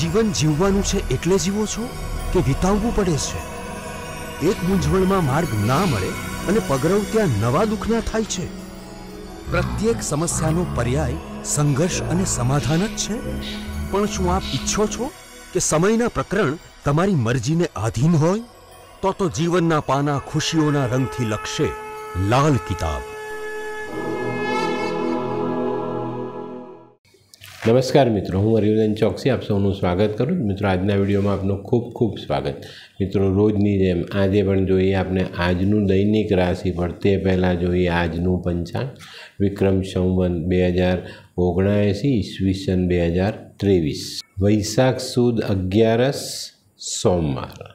જીવન જીવવાનું છે એટલે જીવો છો કે વિતાવવું પડે છે? એક મૂંઝવણમાં માર્ગ ના મળે અને પગરવ ત્યાં નવા દુઃખના થાય છે? પ્રત્યેક સમસ્યાનો પર્યાય, સંઘર્ષ અને સમાધાન જ છે? પણ શું આપ ઈચ્છો છો કે સમયના પ્રકરણ તમારી મરજીને આધીન હોય? તો તો જીવનના પાના ખુશીઓના રંગથી લખશે લાલ કિતાબ. નમસ્કાર મિત્રો, હું હરિવર્ધન ચોકસી આપ સૌનું સ્વાગત કરું. મિત્રો, આજના વિડીયોમાં આપનું ખૂબ ખૂબ સ્વાગત. મિત્રો, રોજની જેમ આજે પણ જોઈએ આપણે આજનું દૈનિક રાશિફળ તે પહેલાં જોઈએ આજનું પંચાંગ. વિક્રમ સંવન બે હજાર ઓગણએંસી ઈસવીસન બે હજાર ત્રેવીસ. વૈશાખ સુદ અગિયારસ સોમવાર.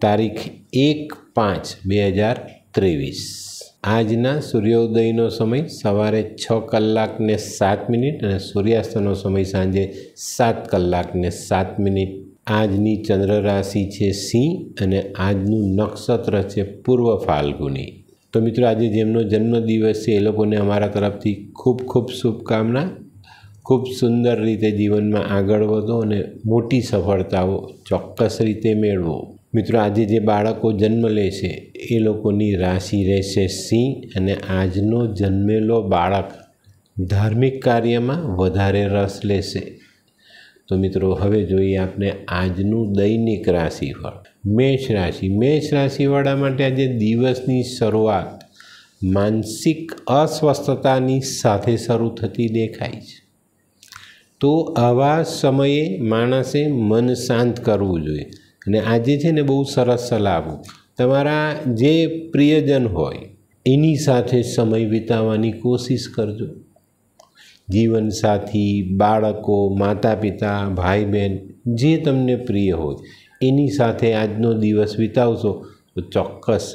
તારીખ એક પાંચ બે હજાર ત્રેવીસ. આજના સૂર્યોદયનો સમય સવારે છ કલાકને સાત મિનિટ અને સૂર્યાસ્તનો સમય સાંજે સાત કલાકને સાત મિનિટ. આજની ચંદ્ર રાશિ છે સિંહ અને આજનું નક્ષત્ર છે પૂર્વ ફાલ્ગુની. તો મિત્રો, આજે જેમનો જન્મદિવસ છે એ લોકોને અમારા તરફથી ખૂબ ખૂબ શુભકામના. ખૂબ સુંદર રીતે જીવનમાં આગળ વધો અને મોટી સફળતાઓ ચોક્કસ રીતે મેળવો. મિત્રો, આજે જે બાળકો જન્મ લે છે, એ લોકોની રાશિ રહેશે સિંહ અને આજનો જન્મેલો બાળક ધાર્મિક કાર્યમાં વધારે રસ લેશે. તો મિત્રો, હવે જોઈએ આપણે આજનું દૈનિક રાશિફળ. મેષ રાશિ. મેષ રાશિવાળા માટે આજે દિવસની શરૂઆત માનસિક અસ્વસ્થતાની સાથે શરૂ થતી દેખાય છે. તો આવા સમયે માણસે મન શાંત કરવું જોઈએ. અને આજે છે ને બહુ સરસ સલાહ તમારા જે પ્રિયજન હોય, એની સાથે સમય વિતાવવાની કોશિશ કરજો. જીવનસાથી, બાળકો માતા પિતા ભાઈ બહેન જે તમને પ્રિય હોય, એની સાથે આજનો દિવસ વિતાવશો તો ચોક્કસ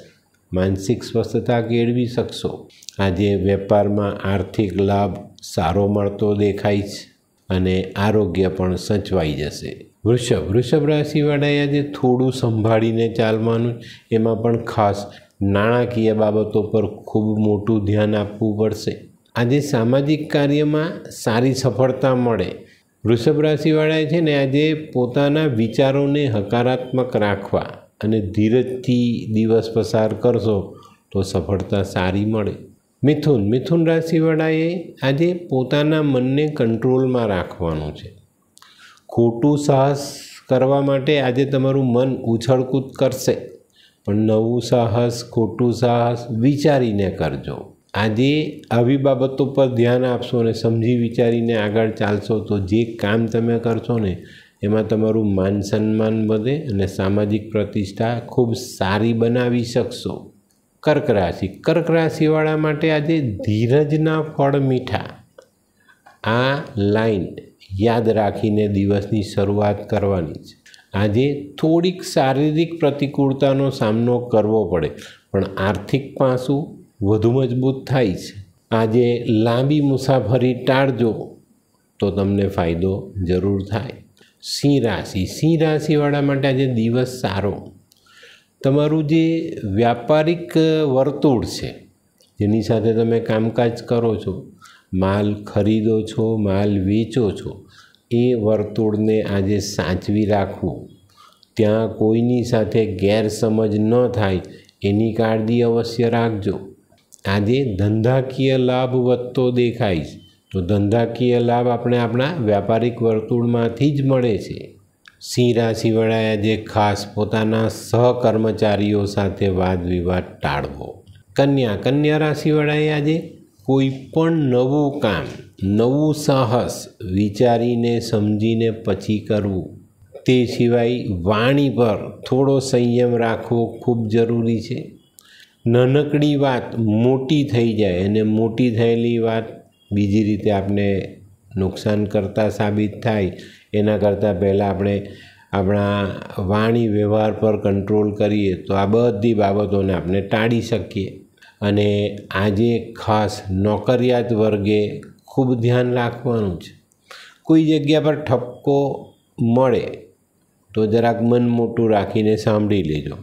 માનસિક સ્વસ્થતા કેળવી શકશો. આજે વેપારમાં આર્થિક લાભ સારો મળતો દેખાય છે અને આરોગ્ય પણ સચવાઈ જશે. વૃષભ. વૃષભ રાશિવાળાએ આજે થોડું સંભાળીને ચાલવાનું એમાં પણ ખાસ નાણાકીય બાબતો પર ખૂબ મોટું ધ્યાન આપવું પડશે. આજે સામાજિક કાર્યમાં સારી સફળતા મળે. વૃષભ રાશિવાળાએ છે ને આજે પોતાના વિચારોને હકારાત્મક રાખવા અને ધીરજથી દિવસ પસાર કરશો તો સફળતા સારી મળે. મિથુન. મિથુન રાશિવાળાએ આજે પોતાના મનને કંટ્રોલમાં રાખવાનું છે. ખોટું સાહસ કરવા માટે આજે તમારું મન ઉછળકૂદ કરશે. પણ નવું સાહસ, ખોટું સાહસ વિચારીને કરજો. આજે આવી બાબતો પર ધ્યાન આપશો અને સમજી વિચારીને આગળ ચાલશો તો જે કામ તમે કરશો ને એમાં તમારું માન સન્માન વધે અને સામાજિક પ્રતિષ્ઠા ખૂબ સારી બનાવી શકશો. કર્ક રાશિ. કર્ક રાશિવાળા માટે આજે ધીરજના ફળ મીઠા. આ લાઈન યાદ રાખીને દિવસની શરૂઆત કરવાની છે. આજે થોડીક શારીરિક પ્રતિકૂળતાનો સામનો કરવો પડે, પણ આર્થિક પાસું વધુ મજબૂત થાય છે. આજે લાંબી મુસાફરી ટાળજો, તો તમને ફાયદો જરૂર થાય. સિંહ રાશિ. સિંહ રાશિવાળા માટે આજે દિવસ સારો. તમારું જે વ્યાપારિક વર્તુળ છે, જેની સાથે તમે કામકાજ કરો છો માલ ખરીદો છો, માલ વેચો છો, એ વર્તુળને આજે સાચવી રાખવું. ત્યાં કોઈની સાથે ગેરસમજ ન થાય, એની કાળજી અવશ્ય રાખજો. આજે ધંધાકીય લાભ વધતો દેખાય છે. તો ધંધાકીય લાભ આપણે આપણા વ્યાપારિક વર્તુળમાંથી જ મળે છે. સિંહ રાશિવાળાએ આજે ખાસ પોતાના સહકર્મચારીઓ સાથે વાદ વિવાદ ટાળવો. કન્યા કન્યા રાશિવાળાએ આજે કોઈ પણ નવું કામ, નવું સાહસ વિચારીને સમજીને પછી કરવું. તે સિવાય વાણી પર થોડો સંયમ રાખવો ખૂબ જરૂરી છે. નાનકડી વાત મોટી થઈ જાય અને મોટી થયેલી વાત બીજી રીતે આપણે નુકસાન કરતા સાબિત થાય. એના કરતાં પહેલાં આપણે આપણા વાણી વ્યવહાર પર કંટ્રોલ કરીએ તો આ બધી બાબતોને આપણે ટાળી શકીએ. અને આજે ખાસ નોકરિયાત વર્ગે ખૂબ ધ્યાન રાખવાનું છે. કોઈ જગ્યા પર ઠપકો મળે તો જરાક મન મોટું રાખીને સાંભળી લેજો.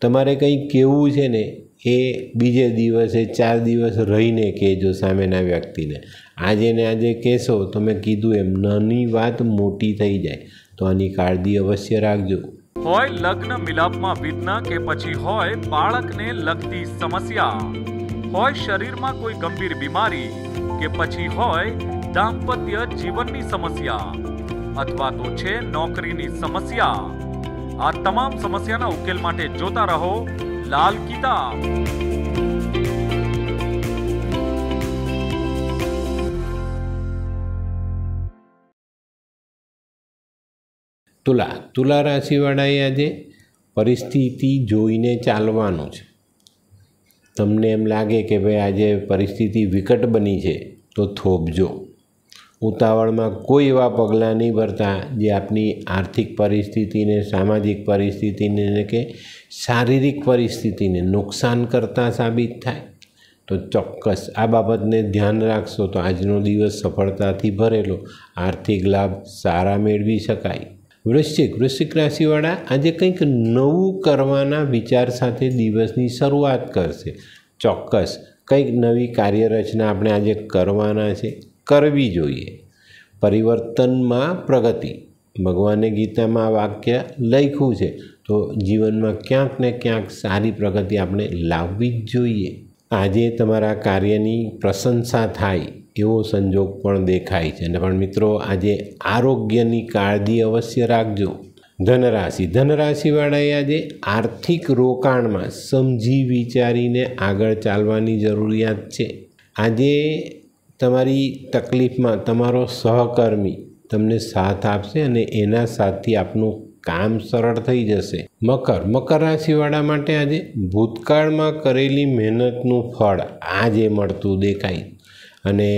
તમારે કંઈ કહેવું છે ને, એ બીજે દિવસે, ચાર દિવસ રહીને કહેજો સામેના વ્યક્તિને. આજે ને આજે કહેશો તમે કીધું એમ, નાની વાત મોટી થઈ જાય. તો આની કાળજી અવશ્ય રાખજો. હોય લગ્ન મિલાપમાં વિઘ્ન કે પછી હોય બાળકને લગતી સમસ્યા. હોય શરીરમાં કોઈ ગંભીર બીમારી કે પછી હોય દાંપત્ય જીવનની સમસ્યા અથવા તો છે નોકરીની સમસ્યા. આ તમામ સમસ્યાના ઉકેલ માટે જોતા રહો લાલ કિતાબ. તુલા તુલા રાશિવાળાએ આજે પરિસ્થિતિ જોઈને ચાલવાનું છે. તમને એમ લાગે કે ભાઈ આજે પરિસ્થિતિ વિકટ બની છે, તો થોભજો. ઉતાવળમાં કોઈ એવા પગલાં નહીં ભરતા જે આપની આર્થિક પરિસ્થિતિને, સામાજિક પરિસ્થિતિને કે શારીરિક પરિસ્થિતિને નુકસાન કરતા સાબિત થાય. તો ચોક્કસ આ બાબતને ધ્યાન રાખશો તો આજનો દિવસ સફળતાથી ભરેલો, આર્થિક લાભ સારા મેળવી શકાય. વૃશ્ચિક વૃશ્ચિક રાશિવાળા આજે કંઈક નવું કરવાના વિચાર સાથે દિવસની શરૂઆત કરશે. ચોક્કસ, કંઈક નવી કાર્યરચના આપણે આજે કરવાના છે, કરવી જોઈએ. પરિવર્તનમાં પ્રગતિ. ભગવાને ગીતામાં વાક્ય લખ્યું છે, તો જીવનમાં ક્યાંક ને ક્યાંક સારી પ્રગતિ આપણે લાવવી જ જોઈએ. આજે તમારા કાર્યની પ્રશંસા થાય. એવો સંજોગ પણ દેખાય છે. અને પણ મિત્રો, આજે આરોગ્યની કાળજી અવશ્ય રાખજો. ધનરાશિ. ધનરાશિવાળાએ આજે આર્થિક રોકાણમાં સમજી વિચારીને આગળ ચાલવાની જરૂરિયાત છે. આજે તમારી તકલીફમાં તમારો સહકર્મી તમને સાથ આપશે અને એના સાથથી આપનું કામ સરળ થઈ જશે. મકર. મકર રાશિવાળા માટે આજે ભૂતકાળમાં કરેલી મહેનતનું ફળ આજે મળતું દેખાય. અને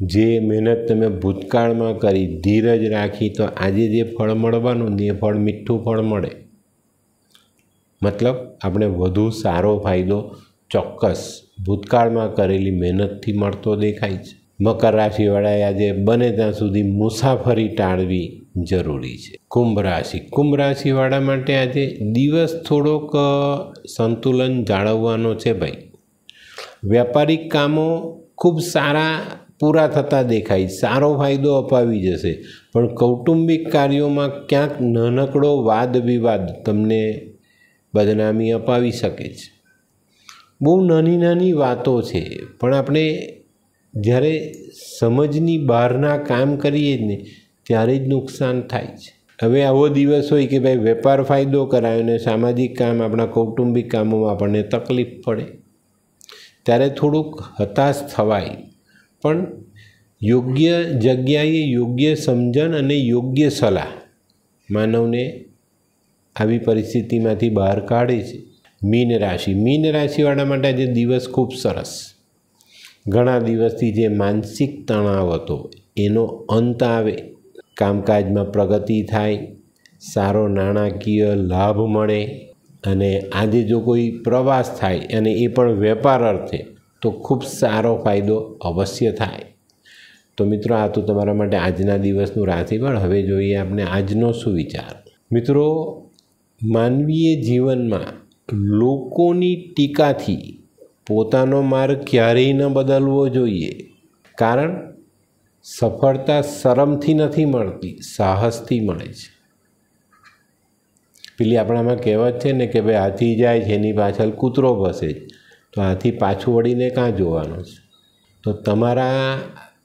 જે મહેનત તમે ભૂતકાળમાં કરી ધીરજ રાખી તો આજે જે ફળ મળવાનું એ ફળ મીઠું ફળ મળે. મતલબ આપણે વધુ સારો ફાયદો ચોક્કસ ભૂતકાળમાં કરેલી મહેનતથી મળતો દેખાય છે. મકર રાશિવાળાએ આજે બને ત્યાં સુધી મુસાફરી ટાળવી જરૂરી છે. કુંભ રાશિ. કુંભ રાશિવાળા માટે આજે દિવસ થોડોક સંતુલન જાળવવાનો છે ભાઈ. વ્યાપારિક કામો ખૂબ સારા પૂરા થતા દેખાય. સારો ફાયદો અપાવી જશે. પણ કૌટુંબિક કાર્યોમાં ક્યાંક નાનકડો વાદ વિવાદ તમને બદનામી અપાવી શકે છે. બહુ નાની નાની વાતો છે, પણ આપણે જ્યારે સમજની બહારના કામ કરીએ ને, ત્યારે જ નુકસાન થાય છે. હવે આવો દિવસ હોય કે ભાઈ વેપાર ફાયદો કરાયો ને સામાજિક કામ, આપણા કૌટુંબિક કામોમાં આપણને તકલીફ પડે. ત્યારે થોડુંક હતાશ થવાય. પણ યોગ્ય જગ્યાએ યોગ્ય સમજણ અને યોગ્ય સલાહ માનવને આવી પરિસ્થિતિમાંથી બહાર કાઢે છે. મીન રાશિ. મીન રાશિવાળા માટે આજે દિવસ ખૂબ સરસ. ઘણા દિવસથી જે માનસિક તણાવ હતો, એનો અંત આવે. કામકાજમાં પ્રગતિ થાય, સારો નાણાકીય લાભ મળે. અને આજે જો કોઈ પ્રવાસ થાય અને એ પણ વેપાર અર્થે, તો ખૂબ સારો ફાયદો અવશ્ય થાય. તો મિત્રો, આ તો તમારા માટે આજના દિવસનું રાશિફળ. હવે જોઈએ આપણે આજનો સુવિચાર. મિત્રો, માનવીય જીવનમાં લોકોની ટીકાથી પોતાનો માર્ગ ક્યારેય ન બદલવો જોઈએ. કારણ, સફળતા શરમથી નથી મળતી, સાહસથી મળે છે. પેલી આપણામાં કહેવત છે ને કે ભાઈ હાથી જાય છે, એની પાછળ કૂતરો જ તો હાથી પાછું વળીને કાં જોવાનો છે? તો તમારા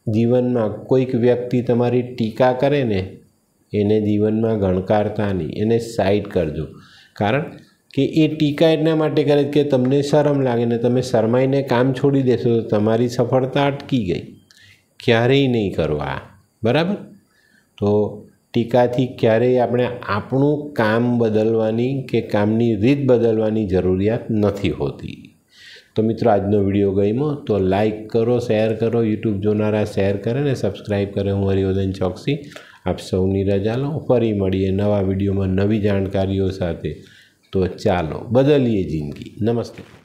જીવનમાં કોઈક વ્યક્તિ તમારી ટીકા કરે ને, એને જીવનમાં ગણકારતા નહીં, એને સાઈડ કરજો. કારણ કે એ ટીકા એટલા માટે કરે કે તમને શરમ લાગે ને તમે શરમાઈને કામ છોડી દેશો તો તમારી સફળતા અટકી ગઈ. ક્યારેય નહીં કરવા બરાબર? તો ટીકાથી ક્યારેય આપણે આપણું કામ બદલવાની કે કામની રીત બદલવાની જરૂરિયાત નથી હોતી. તો મિત્રો, આજનો વીડિયો ગમ્યો તો લાઈક કરો, શેર કરો, યુટ્યુબ જોનારા શેર કરે ને સબસ્ક્રાઈબ કરે. હું હરિવર્ધન ચોકસી. આપ સૌની રજા લો. ફરી મળીએ નવા વિડીયોમાં નવી જાણકારીઓ સાથે. તો ચાલો, બદલીએ જિંદગી. નમસ્તે.